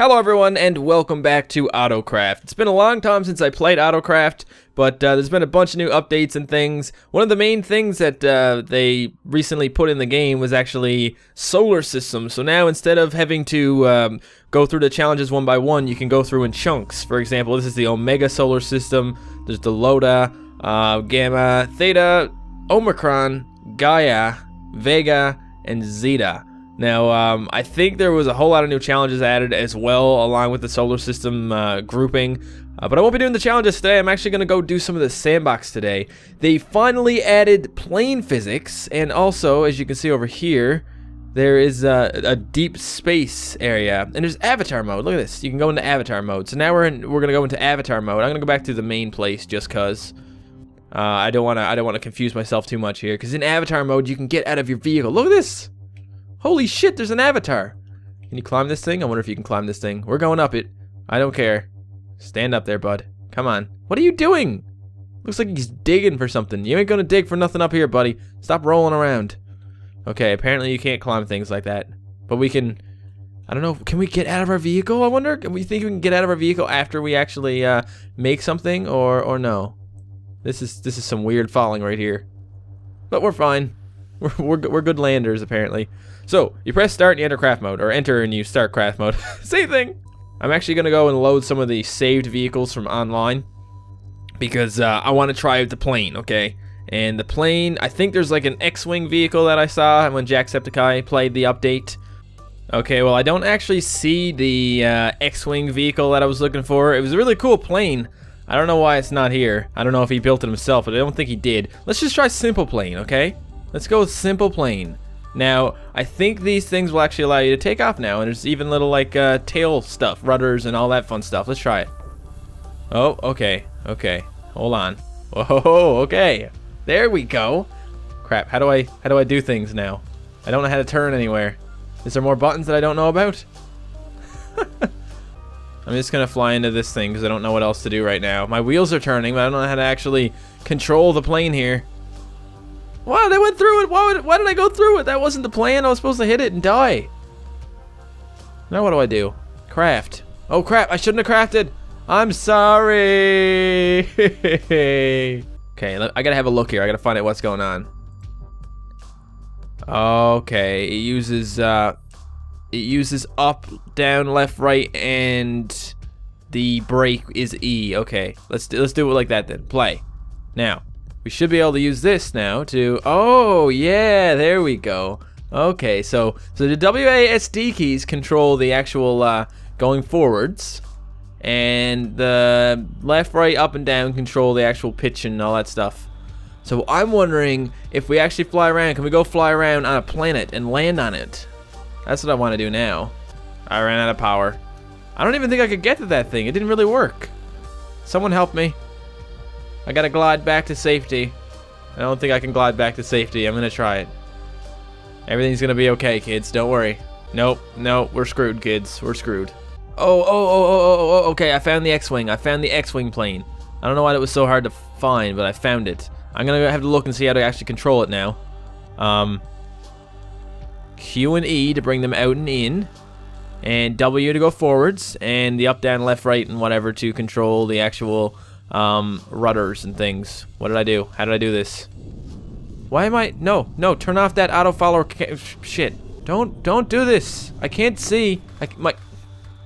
Hello everyone and welcome back to Autocraft. It's been a long time since I played Autocraft, but uh, there's been a bunch of new updates and things. One of the main things that uh, they recently put in the game was actually solar systems. So now instead of having to um, go through the challenges one by one, you can go through in chunks. For example, this is the Omega solar system. There's the Lota, uh, Gamma, Theta, Omicron, Gaia, Vega, and Zeta. Now, um, I think there was a whole lot of new challenges added as well, along with the solar system uh, grouping. Uh, but I won't be doing the challenges today. I'm actually going to go do some of the sandbox today. They finally added plane physics, and also, as you can see over here, there is a, a, deep space area, and there's avatar mode. Look at this. You can go into avatar mode. So now we're in, we're gonna go into avatar mode. I'm gonna go back to the main place just cause. Uh, I don't wanna I don't wanna confuse myself too much here. Cause in avatar mode you can get out of your vehicle. Look at this. Holy shit, there's an avatar. Can you climb this thing? I wonder if you can climb this thing. We're going up it. I don't care. Stand up there, bud. Come on. What are you doing? Looks like he's digging for something. You ain't gonna dig for nothing up here, buddy. Stop rolling around. Okay, apparently you can't climb things like that. But we can... I don't know. Can we get out of our vehicle, I wonder? Can we think we can get out of our vehicle after we actually uh, make something, or or no? This is this is some weird falling right here. But we're fine. We're, we're, good landers, apparently. So, you press start and you enter craft mode, or enter and you start craft mode. Same thing. I'm actually going to go and load some of the saved vehicles from online because uh, I want to try out the plane, okay? And the plane, I think there's like an X-Wing vehicle that I saw when Jacksepticeye played the update. Okay, well, I don't actually see the uh, X-Wing vehicle that I was looking for. It was a really cool plane. I don't know why it's not here. I don't know if he built it himself, but I don't think he did. Let's just try simple plane, okay? Let's go with simple plane. Now, I think these things will actually allow you to take off now, and there's even little, like, uh, tail stuff, rudders, and all that fun stuff. Let's try it. Oh, okay, okay. Hold on. Whoa, okay. There we go. Crap, how do I, how do I do things now? I don't know how to turn anywhere. Is there more buttons that I don't know about? I'm just gonna fly into this thing because I don't know what else to do right now. My wheels are turning, but I don't know how to actually control the plane here. Wow, they went through it. Why, would, why did I go through it? That wasn't the plan. I was supposed to hit it and die. Now what do I do? Craft. Oh crap, I shouldn't have crafted. I'm sorry. okay, I gotta have a look here. I gotta find out what's going on. Okay, it uses uh, it uses up, down, left, right, and the brake is E. Okay, let's do, let's do it like that then. Play. Now, we should be able to use this now to, oh yeah, there we go. Okay, so so the WASD keys control the actual uh, going forwards, and the left, right, up, and down control the actual pitch and all that stuff. So I'm wondering if we actually fly around, can we go fly around on a planet and land on it? That's what I want to do now. I ran out of power. I don't even think I could get to that thing. It didn't really work. Someone help me. I gotta glide back to safety. I don't think I can glide back to safety. I'm gonna try it. Everything's gonna be okay, kids. Don't worry. Nope, nope, we're screwed, kids. We're screwed. Oh, oh, oh, oh, oh, oh, okay, I found the X-Wing. I found the X-Wing plane. I don't know why it was so hard to find, but I found it. I'm gonna have to look and see how to actually control it now. Um, Q and E to bring them out and in. And W to go forwards. And the up, down, left, right, and whatever to control the actual um, rudders and things. What did I do? How did I do this? Why am I? No, no, turn off that auto follower shit. Don't, don't do this. I can't see. I, my,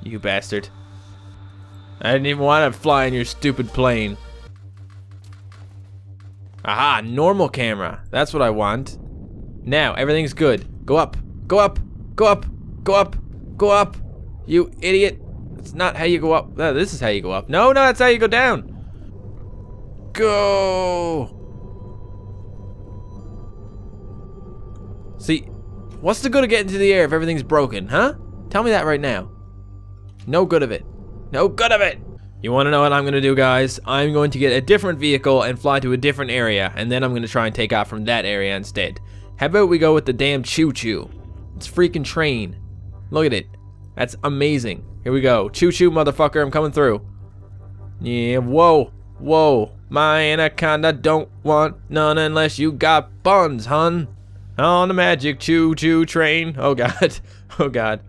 you bastard. I didn't even want to fly in your stupid plane. Aha, normal camera. That's what I want. Now, everything's good. Go up, go up, go up, go up, go up. You idiot. It's not how you go up. No, this is how you go up. No, no, that's how you go down. Go! See, what's the good of getting to the air if everything's broken, huh? Tell me that right now. No good of it. No good of it! You want to know what I'm going to do, guys? I'm going to get a different vehicle and fly to a different area, and then I'm going to try and take off from that area instead. How about we go with the damn choo-choo? It's freaking train. Look at it. That's amazing. Here we go. Choo-choo, motherfucker. I'm coming through. Yeah, whoa. Whoa. My anaconda don't want none unless you got buns, hun. On the magic choo-choo train. Oh, God. Oh, God.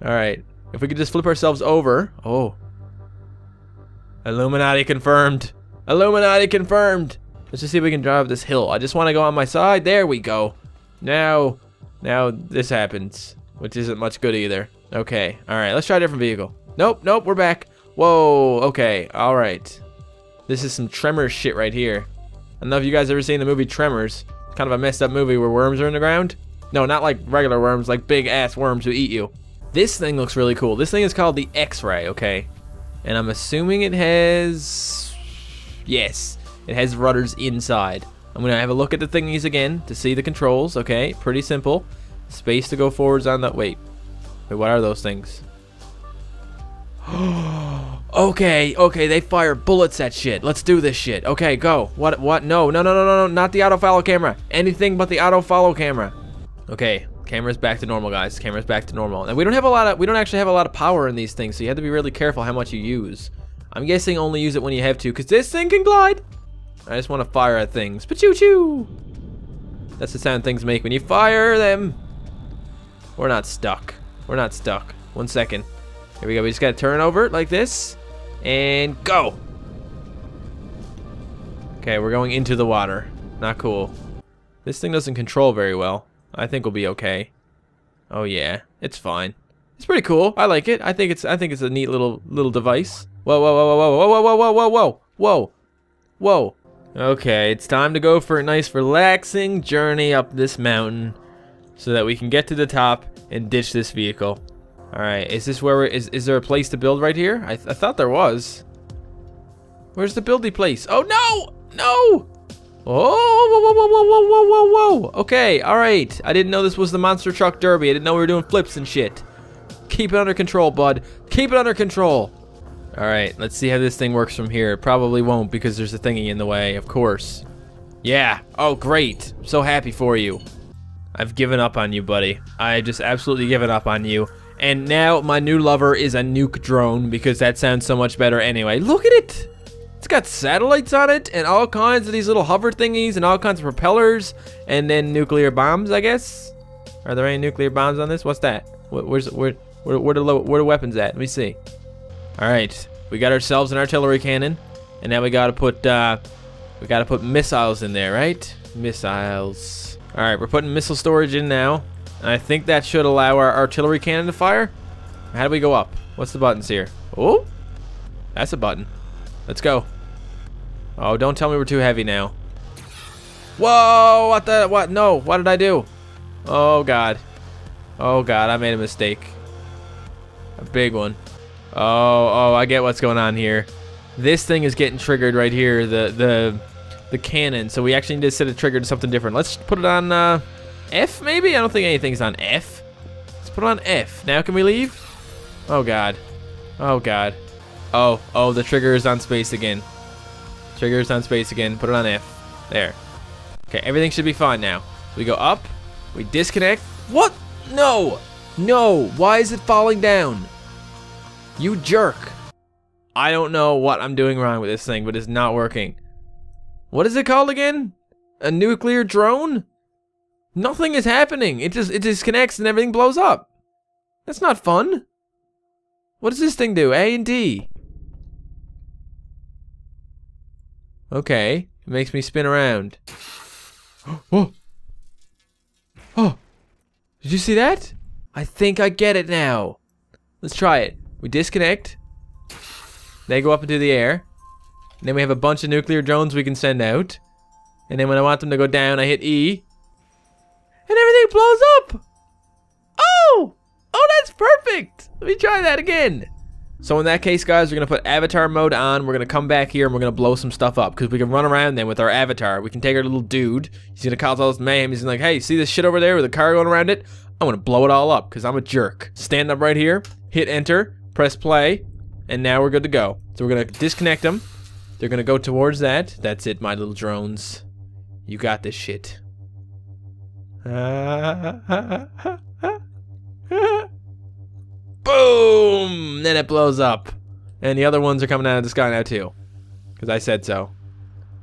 All right. If we could just flip ourselves over. Oh. Illuminati confirmed. Illuminati confirmed. Let's just see if we can drive this hill. I just want to go on my side. There we go. Now, now this happens, which isn't much good either. Okay. All right. Let's try a different vehicle. Nope. Nope. We're back. Whoa. Okay. All right. This is some Tremors shit right here. I don't know if you guys ever seen the movie Tremors. Kind of a messed up movie where worms are in the ground. No, not like regular worms, like big ass worms who eat you. This thing looks really cool. This thing is called the X-Ray, okay? And I'm assuming it has... Yes, it has rudders inside. I'm to have a look at the thingies again to see the controls, okay? Pretty simple. Space to go forwards on the... Wait. Wait, what are those things? Oh, okay, okay, they fire bullets at shit. Let's do this shit. Okay, go. What, what? No, no, no, no, no, no, not the auto follow camera. Anything but the auto follow camera. Okay, camera's back to normal, guys. Camera's back to normal. And we don't have a lot of, we don't actually have a lot of power in these things, so you have to be really careful how much you use. I'm guessing only use it when you have to, because this thing can glide. I just want to fire at things. Pa-choo-choo! That's the sound things make when you fire them. We're not stuck. We're not stuck. One second. Here we go. We just got to turn over like this. And go. Okay, we're going into the water. Not cool. This thing doesn't control very well. I think we'll be okay. Oh yeah, it's fine. It's pretty cool. I like it. I think it's I think it's a neat little little device. Whoa, whoa, whoa, whoa, whoa, whoa, whoa, whoa, whoa, whoa, whoa, whoa. Okay, it's time to go for a nice relaxing journey up this mountain so that we can get to the top and ditch this vehicle. All right, is this where is, is there a place to build right here? I, th I thought there was. Where's the buildy place? Oh, no, no. Oh, whoa, whoa, whoa, whoa, whoa, whoa, whoa. Okay, all right. I didn't know this was the Monster Truck Derby. I didn't know we were doing flips and shit. Keep it under control, bud. Keep it under control. All right, let's see how this thing works from here. It probably won't because there's a thingy in the way, of course. Yeah. Oh, great. so happy for you. I've given up on you, buddy. I just absolutely given up on you. And now my new lover is a nuke drone because that sounds so much better anyway. Look at it. It's got satellites on it and all kinds of these little hover thingies and all kinds of propellers and then nuclear bombs, I guess. Are there any nuclear bombs on this? What's that? Where's where where where the where the weapons at? Let me see. All right, we got ourselves an artillery cannon, and now we gotta put uh, we gotta put missiles in there, right? Missiles. All right, we're putting missile storage in now, and I think that should allow our artillery cannon to fire. How do we go up? What's the buttons here? Oh, that's a button. Let's go. Oh, don't tell me we're too heavy now. Whoa, what the, what, no, what did I do? Oh, God. Oh, God, I made a mistake. A big one. Oh, oh, I get what's going on here. This thing is getting triggered right here, the, the, the cannon. So we actually need to set a trigger to something different. Let's put it on, uh, F, maybe? I don't think anything's on F. Let's put it on F. Now can we leave? Oh, God. Oh, God. Oh, oh, the trigger is on space again. Trigger is on space again. Put it on F. There. Okay, everything should be fine now. We go up. We disconnect. What? No! No! Why is it falling down? You jerk. I don't know what I'm doing wrong with this thing, but it's not working. What is it called again? A nuclear drone? Nothing is happening. It just it disconnects and everything blows up. That's not fun. What does this thing do? A and D. Okay. It makes me spin around. oh! Oh! Did you see that? I think I get it now. Let's try it. We disconnect. They go up into the air. And then we have a bunch of nuclear drones we can send out. And then when I want them to go down, I hit E. And everything blows up! Oh! Oh, that's perfect! Let me try that again. So in that case, guys, we're going to put avatar mode on. We're going to come back here and we're going to blow some stuff up. Because we can run around then with our avatar. We can take our little dude. He's going to cause all this mayhem. He's like, hey, see this shit over there with a car going around it? I'm going to blow it all up because I'm a jerk. Stand up right here. Hit enter. Press play. And now we're good to go. So we're going to disconnect them. They're going to go towards that. That's it, my little drones. You got this shit. Boom! Then it blows up. And the other ones are coming out of the sky now too. Because I said so.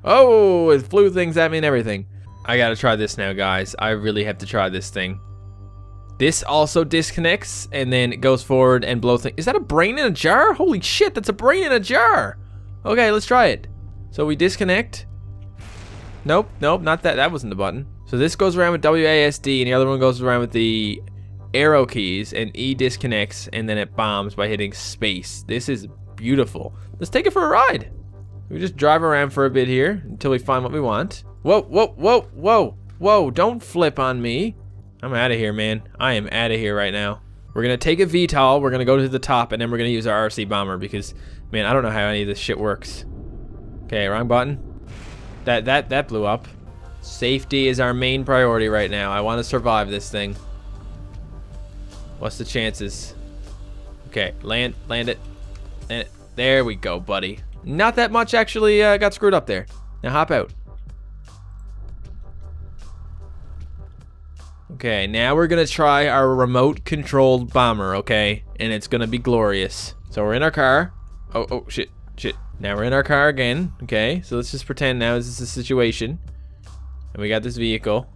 Oh, it flew things at me and everything. I gotta try this now, guys. I really have to try this thing. This also disconnects and then it goes forward and blows things. Is that a brain in a jar? Holy shit, that's a brain in a jar. Okay, let's try it. So we disconnect. Nope, nope, not that. That wasn't the button. So this goes around with WASD and the other one goes around with the arrow keys and E disconnects and then it bombs by hitting space. This is beautiful. Let's take it for a ride. We just drive around for a bit here until we find what we want. Whoa, whoa, whoa, whoa, whoa, don't flip on me. I'm out of here, man. I am out of here right now. We're going to take a VTOL, we're going to go to the top, and then we're going to use our RC bomber because, man, I don't know how any of this shit works. Okay, wrong button. That, that, that blew up. Safety is our main priority right now. I want to survive this thing. What's the chances? Okay, land, land it. Land it. There we go, buddy. Not that much actually uh, got screwed up there. Now hop out. Okay, now we're gonna try our remote controlled bomber, okay? And it's gonna be glorious. So we're in our car. Oh, oh, shit, shit. Now we're in our car again, okay? So let's just pretend now this is the situation. And we got this vehicle.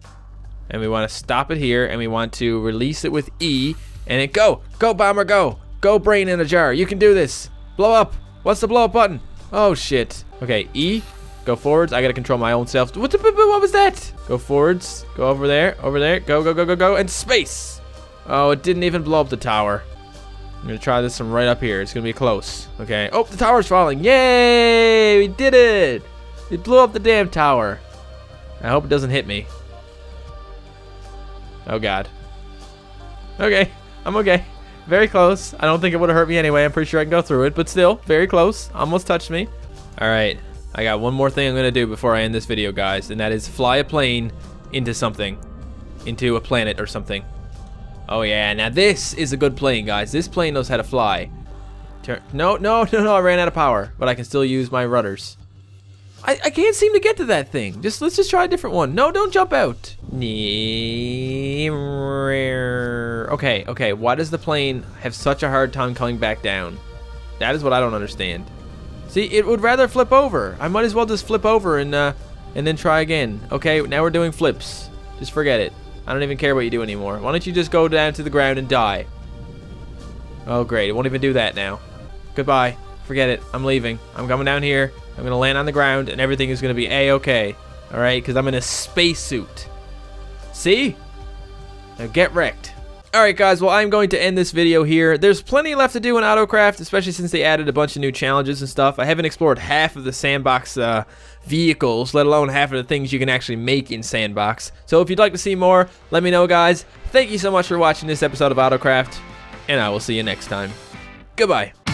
And we wanna stop it here and we want to release it with E. And it go, go bomber, go. Go brain in a jar, you can do this. Blow up, what's the blow up button? Oh shit. Okay, E, Go forwards. I gotta control my own self. What, the, what was that? Go forwards. Go over there. Over there. Go, go, go, go, go. And space. Oh, it didn't even blow up the tower. I'm gonna try this from right up here. It's gonna be close. Okay. Oh, the tower's falling. Yay! We did it! We blew up the damn tower. I hope it doesn't hit me. Oh god. Okay. I'm okay. Very close. I don't think it would have hurt me anyway. I'm pretty sure I can go through it, but still, very close. Almost touched me. All right. I got one more thing I'm going to do before I end this video, guys, and that is fly a plane into something. Into a planet or something. Oh, yeah. Now, this is a good plane, guys. This plane knows how to fly. Turn no, no, no, no. I ran out of power, but I can still use my rudders. I, I can't seem to get to that thing. Just Let's just try a different one. No, don't jump out. Okay, okay. Why does the plane have such a hard time coming back down? That is what I don't understand. See, it would rather flip over. I might as well just flip over and uh, and then try again. Okay, now we're doing flips. Just forget it. I don't even care what you do anymore. Why don't you just go down to the ground and die? Oh, great. It won't even do that now. Goodbye. Forget it. I'm leaving. I'm coming down here. I'm going to land on the ground, and everything is going to be A-okay. All right? Because I'm in a spacesuit. See? Now get wrecked. Alright guys, well I'm going to end this video here. There's plenty left to do in Autocraft, especially since they added a bunch of new challenges and stuff. I haven't explored half of the sandbox uh, vehicles, let alone half of the things you can actually make in sandbox. So if you'd like to see more, let me know guys. Thank you so much for watching this episode of Autocraft, and I will see you next time. Goodbye.